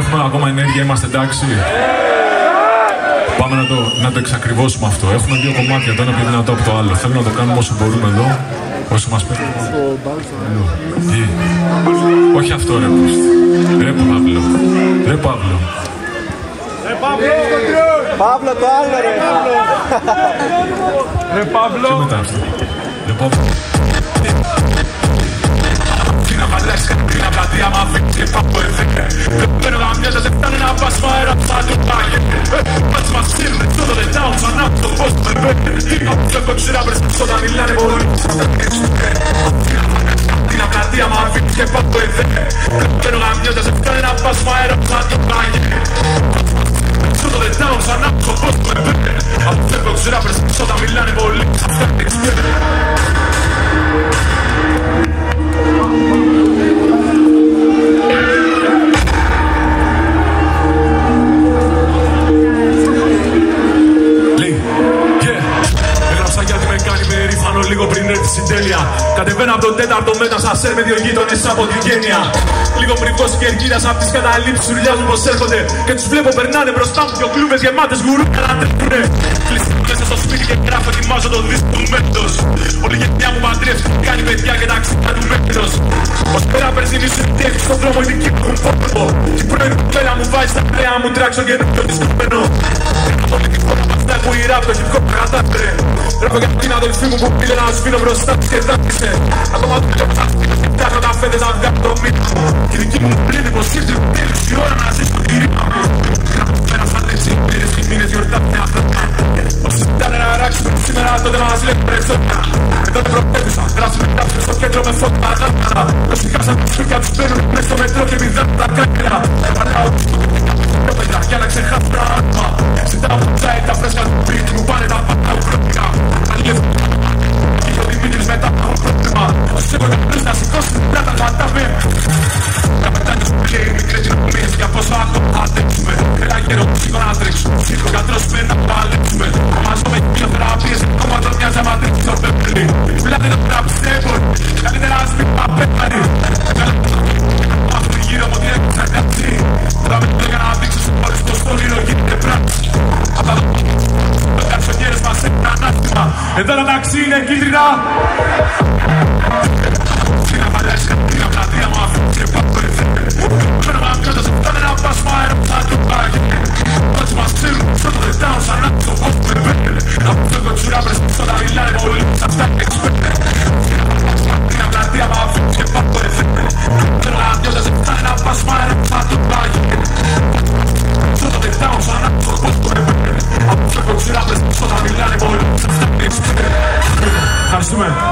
Έχουμε ακόμα ενέργεια, είμαστε εντάξει. Πάμε να το, να το εξακριβώσουμε αυτό. Έχουμε δύο κομμάτια, το ένα πιο δυνατό από το άλλο. Θέλω να το κάνουμε όσο μπορούμε εδώ, όσο μας παίρνει. Τι; Όχι αυτό ρε Ρε Παύλο. Ρε Παύλο. Παύλο το άλλο ρε Ρε Παύλο. Και μετά αυτό; Ρε Παύλο. να βαλές την απλατεία μα αφήνεις και πάω φτάνει να πας μα αέρα σαν το πάγε Μας μας στείλουν todo the down σαν να το πώς με μπαίνει Φεύγω ξηρά βρες πίσω να μιλάνε πολύ Την απλατεία μα αφήνεις και πάω εδώ Δεν παίρνω να μοιάζα, σε φτάνει να πας μα αέρα λίγο πριν έρθει η συντέλεια. Κατεβαίνω από τον τέταρτο μέτρα σα με δύο γείτονες από την γένεια. Λίγο πριν βγω και εργίδα από τις καταλήψεις σου ουρλιάζουν πως έρχονται. Και τους βλέπω περνάνε μπροστά μου δύο κλούβες γεμάτες γουρούκια να τρέχουνε. Κλειστή μέσα στο σπίτι και γράφω ετοιμάζω το δίσκο του μέτο. Όλη η γενιά μου παντρεύει, κάνει παιδιά και τα ξύπνα του μέτο. Ω πέρα περσίνη σου τέχει στον δρόμο η δική μου φόβο. Την πρώην κοπέλα μου βάζει στα νέα μου τράξω και το δισκοπένο. Όλη τη φορά μα τα έχω ηρά από το χυπικό που κατάφερε. Ρεύω για την αδελφή μου που πήρε να σβήνω μπροστά της και δάκρυσε Ακόμα του λέω θα φτιάχνω τα φέδες να βγάλω το μήνα μου. Και δική μου πλήνη πως ήρθε τέλος η ώρα να ζήσω τη ρήμα μου. Πέρασα λέξη μήνες και μήνες γιορτάνε αυτά Όσοι ήταν να ράξουμε σήμερα τότε μας λέει πρεσόνα Εδώ δεν προπέδουσα, δράσουμε τάψουμε στο κέντρο με φώτα ανάπταρα Όσοι χάσαν τους σπίτια τους παίρνουν μέσα στο μετρό και Έλα γέρο που σήκω να τρέξουμε Σήκω γιατρός με να παλέψουμε Μαζί με χημειοθεραπείες ακόμα το μοιάζει άμα τρέξει στο πέπλι Μιλάτε να τραψεύω Καλύτερα ας μην παπέπαρει Αυτό γύρω μου την έκοψα κάτι Τώρα με το για να δείξω σε όλους το όνειρο γίνεται πράξη. Απ' τα καρσονιέρες μας έχουν ανάστημα. Εδώ τα ταξί είναι κίτρινα Guzman.